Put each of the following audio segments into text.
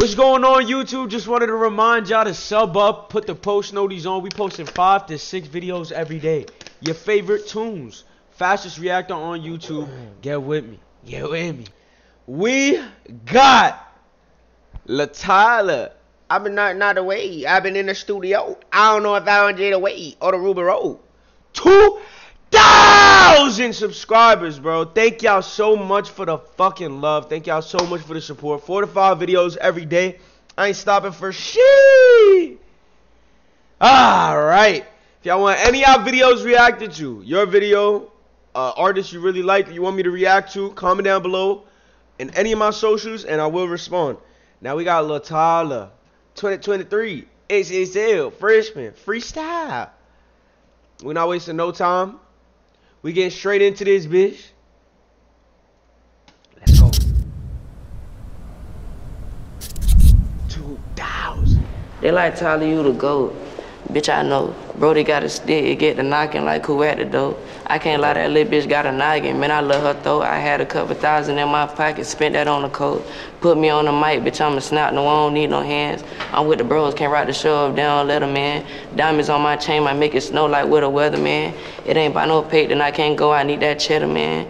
What's going on YouTube? Just wanted to remind y'all to sub up, put the post notice on. We posting five to six videos every day. Your favorite tunes. Fastest reactor on YouTube. Get with me. Get with me. We got Luh Tyler. I've been not not away. I've been in the studio. I don't know if I on Jada Way or the Ruby Rose. Two thousand subscribers, bro. Thank y'all so much for the fucking love. Thank y'all so much for the support. Four to five videos every day. I ain't stopping for shit. Alright. If y'all want any of y'all videos reacted to, your video, uh, artist you really like, you want me to react to, comment down below in any of my socials, and I will respond. Now we got Luh Tyler, 2023, XXL, freshman, freestyle. We're not wasting no time. We getting straight into this bitch. Let's go. 2000. They like Tyler, you the GOAT. Bitch, I know. Brody got a stick, it get the knocking like who at the door. I can't lie, that little bitch got a noggin. Man, I love her throat. I had a couple thousand in my pocket, spent that on the coat. Put me on the mic, bitch, I'm a snap, no, I don't need no hands. I'm with the bros, can't ride the show up, down, let them in. Diamonds on my chain, might make it snow like with a weatherman. It ain't by no pay, then I can't go, I need that cheddar, man.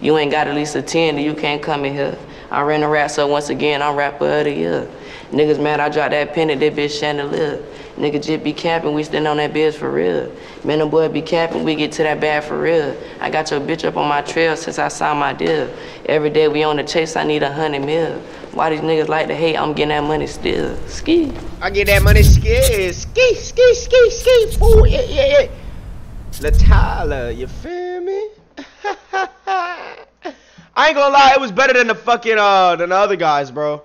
You ain't got at least a 10, then you can't come in here. I ran the rap, so once again, I'm rapper of the year. Niggas mad, I dropped that penny, that bitch chandelier. Nigga just be capping, we stand on that biz for real. Man, the boy be capping, we get to that bad for real. I got your bitch up on my trail since I signed my deal. Every day we on the chase, I need a hundred mil. Why these niggas like to hate, I'm getting that money still. Ski. I get that money ski, ski, ski, ski, ski. Ooh, yeah, yeah, yeah. Luh Tyler, you feel me? I ain't gonna lie, it was better than the fucking uh than the other guys, bro.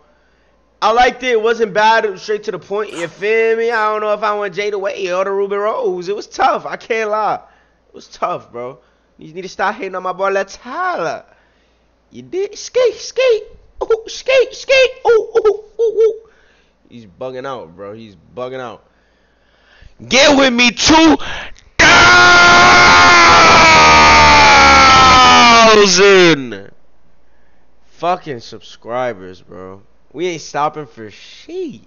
I liked it. It wasn't bad. It was straight to the point. You feel me? I don't know if I want Jada Way or the Ruby Rose. It was tough. I can't lie. It was tough, bro. You need to start hating on my boy Luh Tyler. You did skate, skate, ooh, skate, skate, ooh, ooh, ooh, ooh. He's bugging out, bro. He's bugging out. Get with me, two thousand fucking subscribers, bro. We ain't stopping for shit.